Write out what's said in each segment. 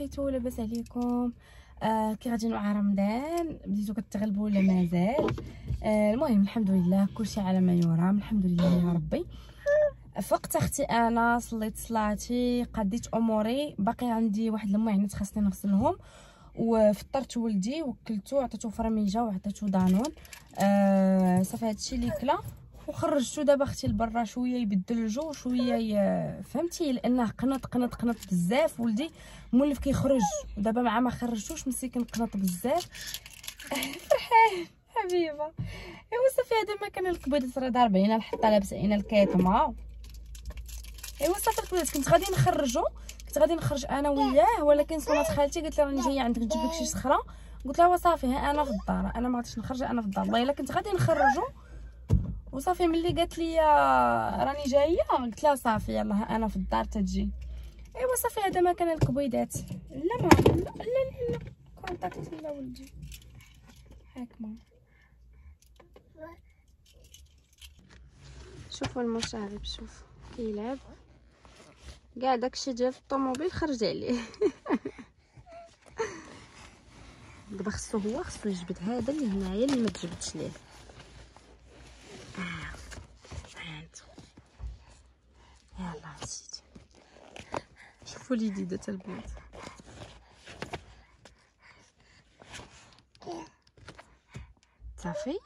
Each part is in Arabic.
بقيتوا لاباس عليكم. آه كي غادي مع رمضان بديتو كتغلبوا ولا مازال؟ آه المهم الحمد لله كلشي على ما يرام. الحمد لله يا ربي. فقت أختي أنا صليت صلاتي قديت أموري. باقي عندي واحد المعينات خاصني نغسلهم. وفطرت ولدي وكلتو عطيتو فرميجة وعطيتو دانون. آه صافي هادشي اللي كلا. وخرجتو دابا أختي لبرا شوية يبدل الجو شوية فهمتي؟ لأنه قنط قنط قنط بزاف ولدي. مولف كيخرج ودابا مع ما خرجتوش مسكين قنط بزاف. فرحان حبيبة. إيوا صافي هذا ما كان الكبيدات راه ضاربين الحطه لابسه عينا الكاتمة. إيوا صافي الكبيدات كنت غادي نخرجو. كنت غادي نخرج أنا وياه ولكن صونات خالتي قالت لي راني جاية عندك نجيب لك شي صخرة. قلت لها صافي أنا في الدار. أنا ما غاديش نخرج أنا في الدار. والله إلا كنت غادي نخرجو وصافي ملي قالت لي راني جاية قلت لها صافي يلا أنا في الدار تجي. أيوا صافي هذا ما كان الكبيدات. لا ما لا لا لا كونتاكت لا ولدي هاك ماما. شوفوا المشاغب شوف كيلعب كاع داكشي ديال الطوموبيل خرج عليه. دابا خصو هو خصو يجبد هذا اللي هنايا اللي ما تجبدش ليه. يلا سيدي شوفوا لي ديدة البنات صافي.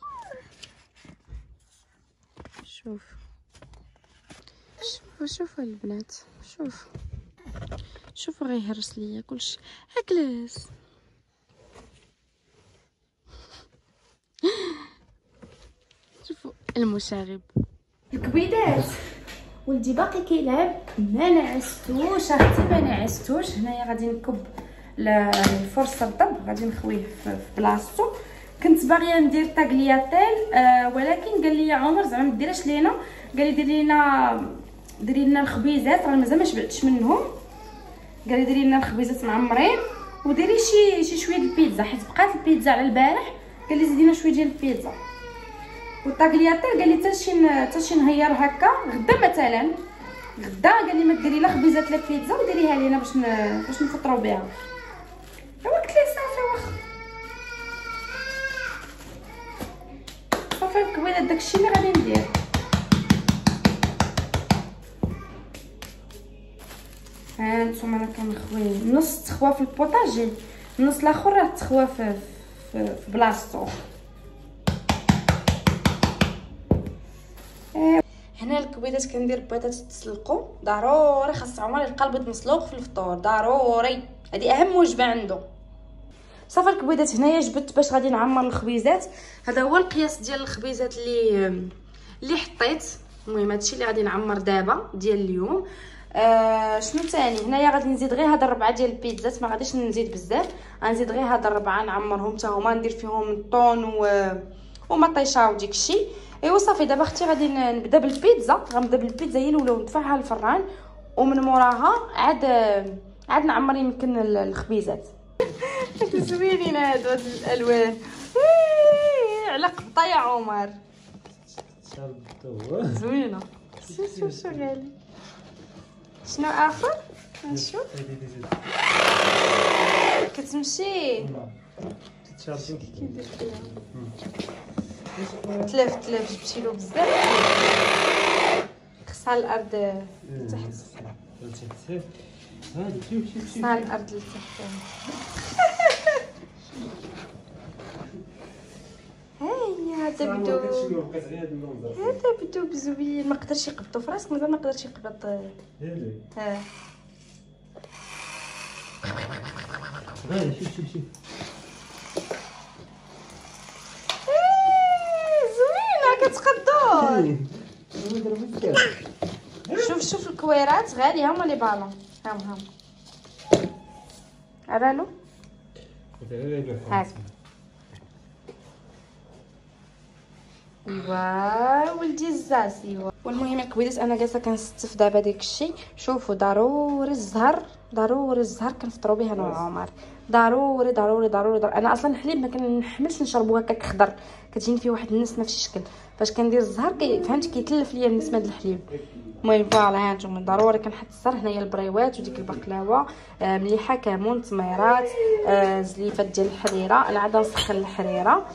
شوف شوفوا شوفوا البنات. شوف. شوفوا غيهرس ليا كلشي. اجلس شوفوا المشاغب. الكبيدات ولدي باقي كيلعب. ما نعستوش. أختي ما نعستوش. هنايا غادي نكب الفرص الرطب غادي نخويه في بلاصتو. كنت باغية ندير tagliatelle آه ولكن قال لي عمر زعما ما ديرش لينا. قال لي ديري لنا ديري لنا الخبيزات. راه مازال ما شبعتش منهم. قال لي ديري لنا الخبيزات معمرين وديري شي شي شوية البيتزا. حيت بقات البيتزا على البارح. قال لي زيدينا شوية ديال البيتزا. والطاغلياتير قال لي حتى شي نهير هكا غدا مثلا غدا قال لي ما ديري لا خبيزات لا بيتزا وديريها لينا باش باش نفطروا بها. ايوا قلت ليه صافي واخا. صافي الكوينات داكشي اللي غادي ندير. ها نتوما راه كنخوي نص تخوا في البوطاجي النص الآخر راه تخوا في, في بلاصتو. هنا الكبيدات كندير؟ بيضات تسلقوا ضروري خاص عمر يلقى البيض مسلوق في الفطور ضروري. هذه أهم وجبة عنده صافي الكبيدات هنايا جبت باش غادي نعمر الخبيزات. هذا هو القياس ديال الخبيزات اللي اللي حطيت. المهم هادشي اللي غادي نعمر دابا ديال اليوم. آه شنو ثاني هنايا غادي نزيد غير هاد الربعة ديال البيتزات. ما غاديش نزيد بزاف. غنزيد غير هاد الربعة نعمرهم حتى هما ندير فيهم الطون و ومطيشه وديكشي ايوا صافي دابا أختي غادي نبدا بالبيتزا. غنبدا بالبيتزا هي الأولى وندفعها للفران ومن موراها عاد عاد نعمر يمكن الخبيزات. زوينين هادو هاد الألوان. على قبطه يا عمر. زوينة. شوف شوف شو غالي شنو آخر؟ نشوف. كتمشي. تلف تلف جبتي له بزاف خصها الأرض لتحت خصها الأرض لتحت هذا بدو هذا بدو بزوين ما قدرش يقبطو في راسك مازال ما قدرش يقبط ها شوف شوف شوف كتقدر. شوف شوف الكويرات غالية هما لي بالون هاهم هاهم رالو هاك. إيوا ولدي الزاز إيوا. والمهم الكبيدات أنا جالسة كنستف دابا داكشي شوفوا ضروري الزهر ضروري الزهر كنفطروا به أنا وعمر ضروري ضروري ضروري, ضروري. أنا أصلا الحليب ما كنحملش نشربو هكاك خضر. كتجيني فيه واحد النسمه في الشكل فاش كندير الزهر كي فهمت كيتلف ليا ديال الحليب المهم voilà ها نتوما ضروري كنحط الزهر هنايا البريوات وديك البقلاوة آه مليحة كمون تميرات آه زليفات ديال الحريرة أنا عاد نسخن الحريرة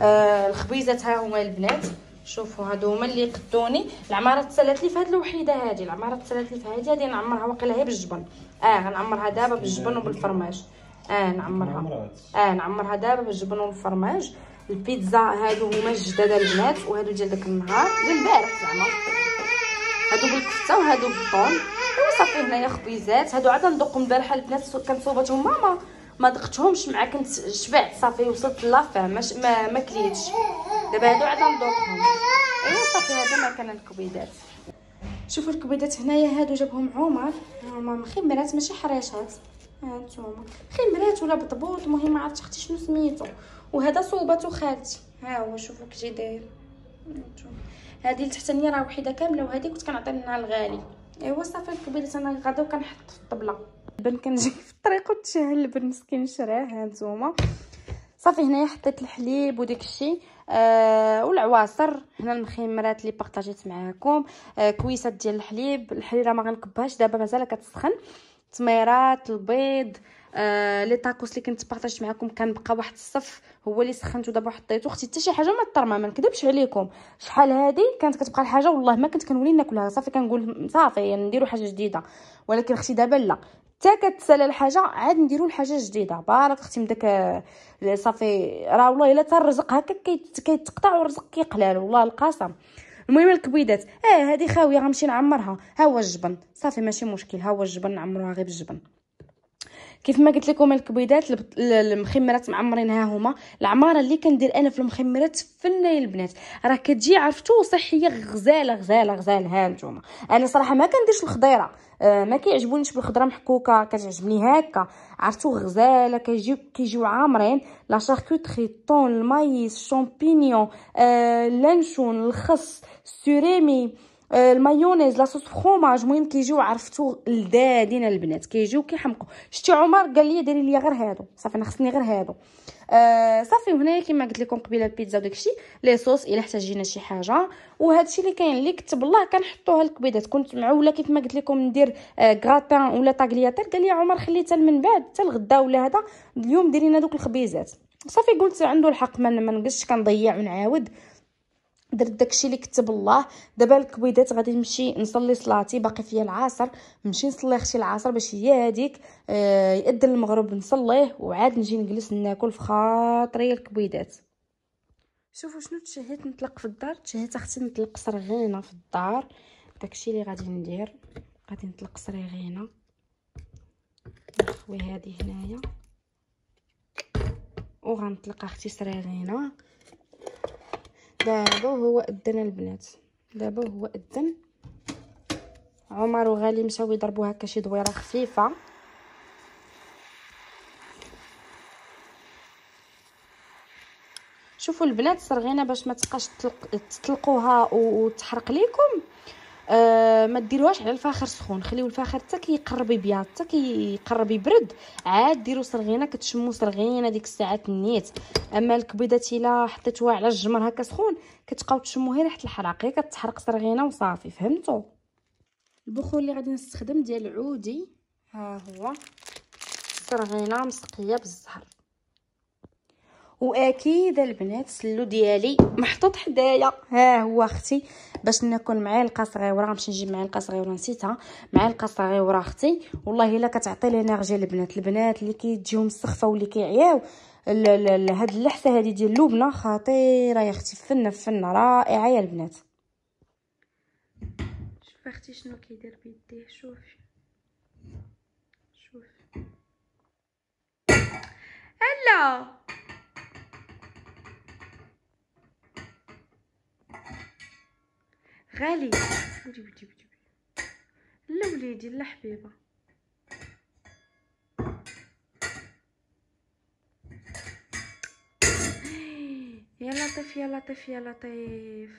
آه الخبيزات ها هما البنات. شوفوا هادو هما اللي قدوني. العمارة تسالات لي في هاد الوحيدة هادي. العمارة تسالات لي في هادي غادي نعمرها واقيلا هي بالجبن. آه غنعمرها دابا بالجبن وبالفرماج. آه نعمرها. آه نعمرها دابا بالجبن والفرماج البيتزا هادو هما الجداد البنات وهادو ديال داك النهار ديال البارح زعما. هادو بالكفته وهادو بالطون. ايوا صافي هنايا خبيزات. هادو عاد ندوقهم البارحة البنات كانت صوبتهم ماما ما دقتهمش مع كنت شبعت صافي وصلت لافا ما ما, كليتش. دابا هادو عاد ندوقهم أيوا صافي هذا ما كان الكبيدات. شوفوا الكبيدات هنايا هادو جابهم عمر. هما خمرات ماشي حريشات. ها انتوما. خمرات ولا بطبوط المهم ما عرفتش أختي شنو سميتو. وهذا صوباتو خالتي ها هو شوفوا كيجي داير هذه التحتانيه راه وحده كاملة وهذه كنت كنعطي منها الغالي. أيوا صافي الكبيدات أنا غدا وكنحط في الطبلة. البن كنجي في الطريق وتشهل البن مسكين شراه ها نتوما. صافي هنايا حطيت الحليب وداك الشيء آه والعواصر. هنا المخمرات اللي بارطاجيت معاكم آه كويسات ديال الحليب. الحريره ما غنكبهاش دابا مازال كتسخن. تميرات البيض آه لي تاكوس اللي كنت بارطاجيت معكم كان بقى واحد الصف هو اللي سخنته دابا حطيته أختي حتى شي حاجة ما طرمه ما نكذبش عليكم. شحال هادي كانت كتبقى الحاجة والله ما كنت كنولي ناكلها. صافي كنقول صافي يعني نديرو حاجة جديدة. ولكن أختي دابا لا. حتى كتسالى الحاجة عاد نديرو الحاجة جديدة. بارك أختي من داك صافي راه والله إلا تا الرزق هكا كيتقطع والرزق كيقلال. والله القسم. المهم الكبيدات. آه هذه خاوية غنمشي نعمرها. ها هو الجبن. صافي ماشي مشكل. ها هو الجبن نعمروها غير بالجبن. كيف ما قلت لكم الكبيدات المخمرات معمرين ها هما. العمارة اللي كندير أنا في المخمرات فنه البنات. راه كتجي عرفتو؟ صحية غزالة غزالة غزالة. ها أنا صراحة ما كنديرش الخضيرة. آه ما كيعجبونيش بالخضرة محكوكة كتعجبني هكا. عرفتو غزالة كيجيو كيجيو عامرين. la charcuterie thon ال maïs ال champignon آه لانشون الخس surimi آه، المايونيز la sauce fromage المهم كيجيو عرفتو لذاذين البنات كيجيو كيحمقوا شتي عمر قال لي ديري لي غير هادو. صافي أنا خصني غير هادو. آه صافي وهنايا كما قلت لكم قبيلة البيتزا وداكشي لي صوص إلا احتاجينا شي حاجة. وهادشي اللي كاين اللي كتب الله كنحطوها الكبيدات كنت معوله كيف ما قلت لكم ندير آه غراتان ولا طاغلياتير قال لي عمر خليتها من بعد حتى الغدا ولا هذا. اليوم ديرينا دوك الخبيزات. صافي قلت عنده الحق ما نقصش كنضيع ونعاود. درت داكشي اللي كتب الله. دابا الكويدات غادي نمشي نصلي صلاتي باقي فيا العصر. نمشي نصلي أختي العصر باش هي هذيك آه يأذن المغرب نصليه وعاد نجي نجلس ناكل في خاطري الكبيدات شوفوا شنو تشهيت نطلق في الدار. تشهيت أختي نطلق صرغينه في الدار. داكشي اللي غادي ندير غادي نطلق صريغينة. نخوي هذه هنايا. وغنطلق أختي صريغينة. دابا هو أذن البنات. دابا هو أذن. عمر وغالي مشاو يضربوا هكا شي دويرة خفيفة. شوفوا البنات صرغينا باش ما تبقاش تطلقوها وتحرق ليكم. آه ما ديروهاش على الفاخر سخون. خليو الفاخر حتى كيقرب يبيض حتى كيقرب يبرد. عاد ديروا صرغينة كتشموا صرغينة ديك الساعات نيت. أما الكبيدات الا حطيتوها على الجمر هكا سخون كتبقاو تشموا غير ريحه الحراق هي كتحرق صرغينة وصافي فهمتوا البخور اللي غادي نستخدم ديال العودي ها هو. صرغينة مسقية بالزهر. وأكيد البنات السلو ديالي محطوط حدايا. ها هو أختي. باش ناكل معلقه صغيره غنمشي نجيب معلقه صغيره نسيتها. معلقه صغيره أختي. والله إلا كتعطي لينيرجي البنات. البنات اللي كيجيهم السخفة واللي كيعياو هاد اللحسة هادي ديال اللبنة خطيرة يا أختي. فنه فنه رائعة يا البنات. شوف أختي شنو كيدير بيديه. شوفي شوف. هلا غالي. ودي ودي ودي لا وليدي لا حبيبة. يا لطيف يا لطيف يا لطيف.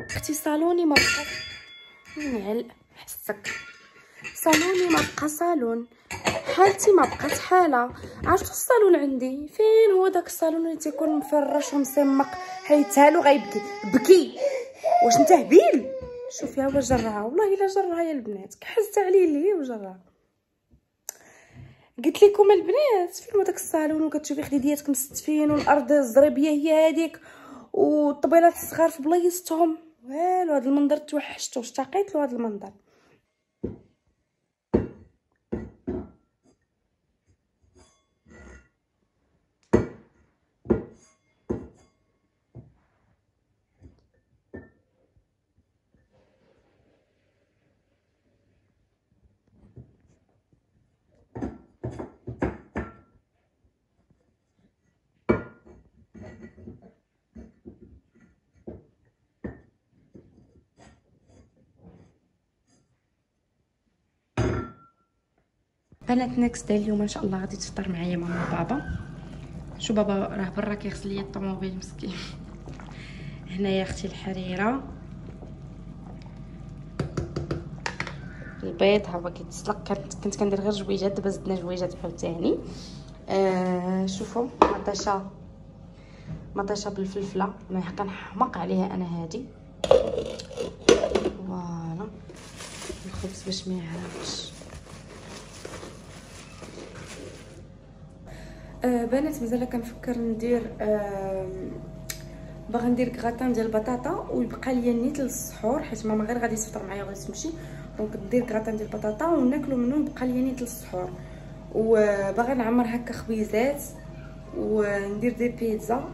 أختي صالوني مرقط نعل حس خصك صالوني ما بقى صالون. حالتي ما بقات حالة. عرفتوا الصالون عندي؟ فين هو داك الصالون اللي تيكون مفرش ومسمق؟ حيتهالو غيبكي. بكي. واش انت هبيل؟ شوفي هو جرها والله إلا جرها يا البنات. كحزت عليه ليه وجرها قلت لكم البنات فين داك الصالون وكتشوفي خديدياتك مستفين والأرض الزريبيه هي هذيك والطبيلات الصغار في بلايصتهم؟ والو هذا المنظر توحشتو. اشتقيت له هذا المنظر؟ بنات next day اليوم إن شاء الله غادي تفطر معايا ماما وبابا. شو بابا راه برا كيغسل ليا الطوموبيل مسكين. هنايا أختي الحريرة. البيض ها هو كيتسلق. كنت كنت كندير غير جويجات دابا زدنا جويجات عاوتاني. آه شوفوا مطيشه مطيشه بالفلفلة. أنا كنحماق عليها أنا هادي. voilà. الخبز باش ما يعرفش. آه بنات مازال كنفكر ندير آه باغا ندير كغاتان ديال البطاطا ويبقى ليا نيت للسحور حيت ماما غير غادي تفطر معايا وغادي تمشي. donc ندير كغاتان ديال البطاطا وناكلو منو يبقى ليا نيت للسحور. وباغا نعمر هكا خبيزات وندير des pizzas.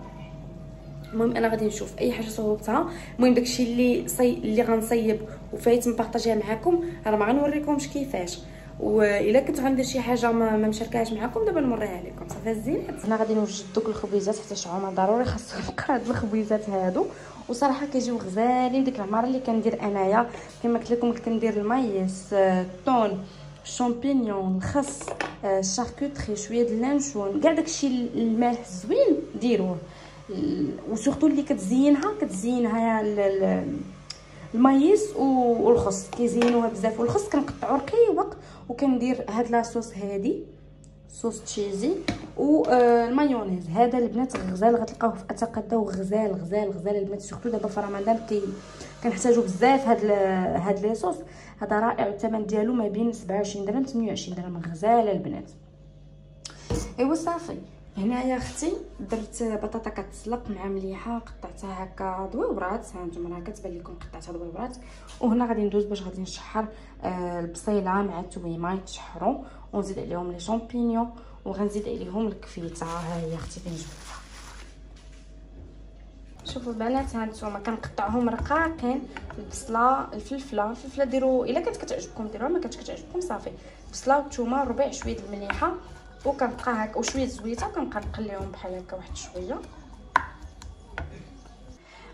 المهم أنا غادي نشوف أي حاجة صوبتها المهم داكشي اللي صي... اللي غنصيب وفايت نبارطاجيها معكم راه ما غنوريكمش كيفاش. وإلا كنت غندير شي حاجة ما, ما مشاركاهاش معكم دابا نوريها لكم. صافي الزينات أنا غادي نوجد دوك الخبيزات حتى شحوما ضروري خاص نبقى هاد الخبيزات هادو. وصراحة كيجيو غزالين ديك العماره اللي كندير أنايا. كما قلت لكم كندير ال maïs الطون ال champignons الخس ال charcuterie شوية د اللانشون كاع داكشي المالح الزوين ديروه. و surtout اللي كتزينها كتزينها ال maïs والخس كيزينوها بزاف والخس كنقطعو رقيق وكندير هاد la sauce هادي صوص تشيزي والمايونيز هذا البنات غزال غتلقاوه في اتقدا وغزال غزال غزال البنات. surtout دابا في رمضان كي كنحتاجو بزاف هاد هاد les sauces. هذا رائع الثمن ديالو ما بين 27 درهم 28 درهم. غزاله البنات. إيوا صافي. هنايا أختي درت بطاطا كتسلق مع مليحة قطعتها هكا دويورات هانتوما راه كتبان لكم قطعتها دويورات وهنا غادي ندوز باش غادي نشحر آه البصيلة مع الثومه يتشحروا. ونزيد عليهم لي شامبينيون وغنزيد عليهم الكفيتة. ها هي أختي فين جبتها؟ شوفوا البنات هانتوما كنقطعهم رقاقين. البصلة الفلفلة الفلفلة ديروا إلا كانت كتعجبكم ديروها ما كانتش كتعجبكم صافي. البصله والثومه ربع شوية المليحة. وكنبقى هكا وشوية زويتة وكنبقى نقليهم بحال هكا واحد شوية.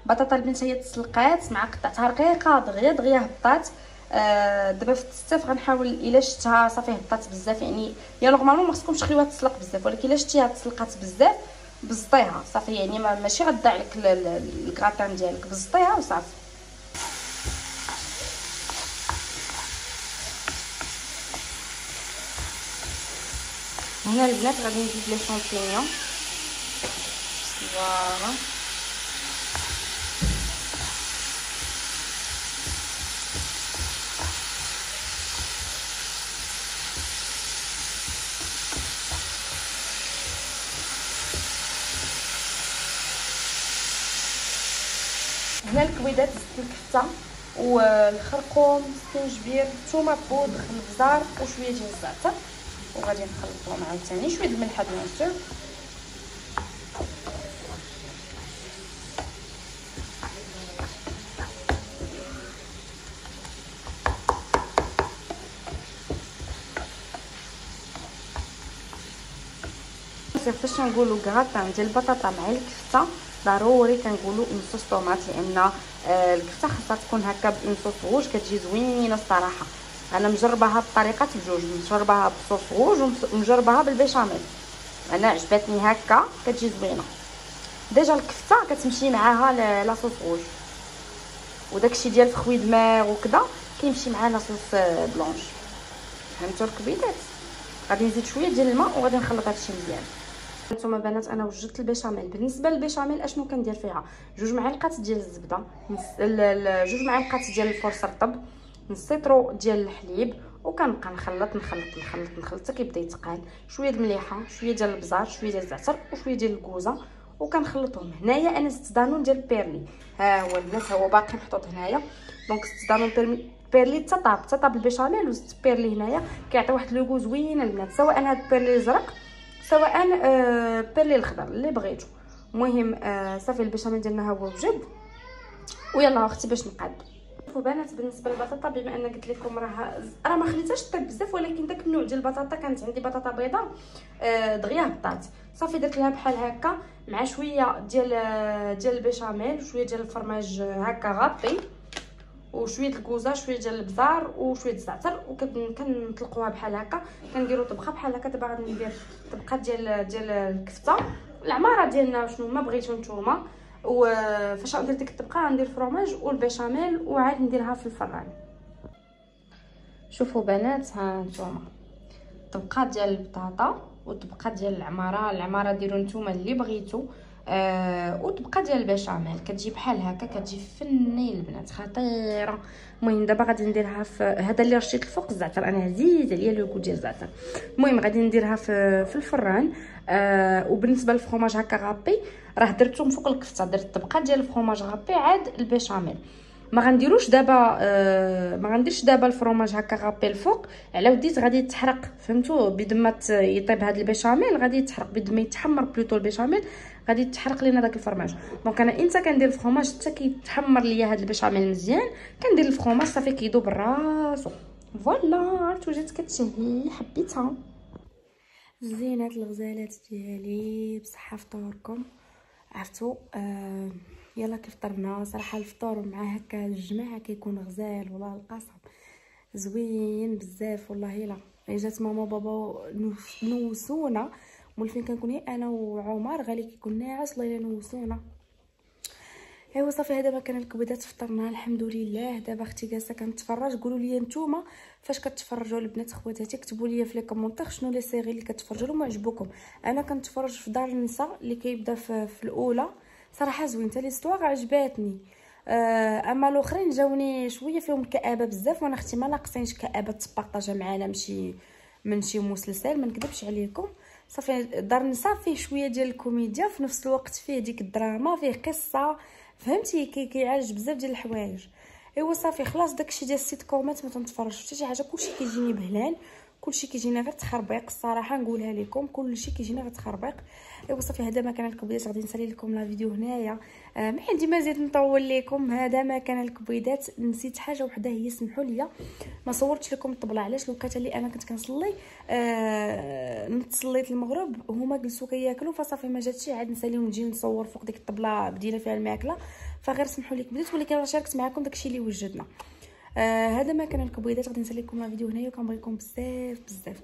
بطاطا البنت هي تسلقات مع قطعتها رقيقة دغيا دغيا هبطات. آه دابا في التستاف غنحاول إلا شفتها صافي هبطات بزاف يعني يا نورمالمون ما خصكمش تخليوها تسلق بزاف ولكن إلا شتيها تسلقات بزاف بزطيها صافي يعني ماشي غتضيع لك الكراتان ديالك بزطيها وصافي. هنا البنات غادي نزيد les champignons voilà هنا الكبيدات زدت الكفته والخرقوم السنجبير الثومه البزار وشوية ديال الزعتر. وغادي نخلطهم عاوتاني شوية د الملح bien sûr فاش نقولوا كغاتان ديال البطاطا مع الكفتة ضروري كنقولوا une sauce tomate لأن آه الكفتة خاصها تكون هكا ب une sauce rouge كتجي زوينة الصراحه أنا مجرباها بطريقه بجوج مجرباها ب sauce rouge ومجرباها بال béchamel أنا عجبتني هكا كتجي زوينة. déjà الكفتة كتمشي معاها la sauce rouge وداكشي ديال fruits de mer وكذا كيمشي مع la sauce blanche فهمتوا الكبيدات غادي نزيد شوية ديال الماء وغادي نخلط هادشي مزيان. نتوما بنات أنا وجدت ال béchamel. بالنسبة لل béchamel أشنو كندير فيها؟ جوج معالق ديال الزبدة جوج معالق ديال الفورص رطب نص ديال الحليب وكنبقى نخلط نخلط نخلط نخلط حتى كيبدا يتقال. شوية د المليحة شوية ديال البزار شوية ديال الزعتر وشوية ديال الكوزة وكنخلطهم. هنايا أنا زدت دانون ديال بيرلي. ها هو البنات ها هو باقي محطوط هنايا. donc زدت دانون بيرلي تطاب تطاب ال béchamel وزدت بيرلي هنايا. كيعطي واحد le goût زوين البنات. سواء هاد بيرلي الزرق سواء آه بيرلي الخضر اللي بغيتو. المهم آه صافي ال béchamel ديالنا ها هو وجد. ويلا أختي باش نقاد. وبنات بالنسبة للبطاطا بما أن قلت لكم راه راه ما خليتهاش طيب بزاف ولكن داك النوع ديال البطاطا كانت عندي بطاطا بيضاء آه دغيا هبطات. صافي درت لها بحال هكا مع شوية ديال ديال ال béchamel وشويه ديال الفرماج râpé وشوية الكوزة شوية ديال البزار وشوية الزعتر وكنطلقوها بحال هكا. كنديروا طبقة بحال هكا دابا غادي ندير طبقه ديال ديال الكفتة. العمارة ديالنا شنو ما بغيتو نتوما. وفاش غندير ديك الطبقة غندير الفرماج وال béchamel وعاد نديرها في الفران. شوفوا بنات ها نتوما. طبقة ديال البطاطا وطبقة ديال العمارة. العمارة ديروا نتوما اللي بغيتو. آه وطبقه ديال ال béchamel كتجي بحال هكا كتجي فنيه البنات. خطيرة. المهم دابا غادي نديرها في هذا اللي رشيت الفوق الزعتر. أنا عزيز عليا le goût ديال الزعتر. المهم غادي نديرها في في الفران. آه وبالنسبة للفرماج râpé راه درتهم فوق الكفتة. درت طبقه ديال الفرماج râpé عاد ال béchamel ما غنديروش دابا آه ما غنديرش دابا الفرماج râpé الفوق. على وديت غادي يتحرق فهمتوا بيد ما يطيب هذا ال béchamel غادي يتحرق. بيد ما يتحمر plutôt ال béchamel غادي يتحرق لينا داك الفرماج. donc أنا انت كندير الفرماج حتى كيتحمر ليا هذا ال béchamel مزيان كندير الفرماج صافي كيذوب راسو فوالا عرفتو جات كتشهي حبيتها. زينات الغزالات ديالي بصحه فطوركم عرفتوا آه يلا كفطرنا صراحة الفطور مع هكا الجماعة كيكون غزال والله القسم زوين بزاف والله الا جات ماما بابا نوسونا. مولفين كنكون أنا وعمر غالي كيكون ناعس الله نوسونا. أيوا صافي هذا ما كان الكبيدات فطرنا الحمد لله. دابا أختي جالسة كنتفرج قولوا لي نتوما فاش كتفرجوا البنات خواتاتي كتبوا لي في les commentaires شنو les séries اللي كتفرجوا لهم عجبوكم أنا كنتفرج في دار النساء اللي كيبدا في, في الأولى. صراحة زوين حتى l'histoire عجباتني. آه أما الأخرين جاوني شوية فيهم كآبة بزاف وأنا أختي ما ناقصينش كآبة تبارطاجا معانا حتى من شي مسلسل ما نكذبش عليكم. صافي دار النساء فيه شوية ديال الكوميديا في نفس الوقت فيه ديك الدراما فيه قصة فهمتي؟ كي كيعالج بزاف ديال الحوايج. إيوا صافي خلاص داكشي ديال ال sitcomات ما تنتفرجش. حتى شي حاجة كلشي كيجيني بهلال. كلشي كيجينا غير تخربيق الصراحة نقولها لكم. كلشي كيجينا غير تخربيق. أيوا صافي هذا ما كان الكبيدات غادي نسالي لكم la vidéo هنايا؟ آه ما عندي ما زيد نطول لكم هذا ما كان الكبيدات نسيت حاجة وحده هي سمحوا لي ما صورتش لكم الطبلة. علاش؟ لو اللي أنا كنت كنصلي. آه نت صليت المغرب هما جلسوا كياكلوا. فصافي ما جاتش عاد نساليهم نجي نصور فوق ديك الطبلة بدينا فيها الماكلة. فغير سمحوا لي كبديت ولكن راه شاركت معكم داكشي اللي وجدنا. آه هذا ما كان الكبيدات غادي نسالي لكم الفيديو هنايا وكنبغيكم بزاف بزاف.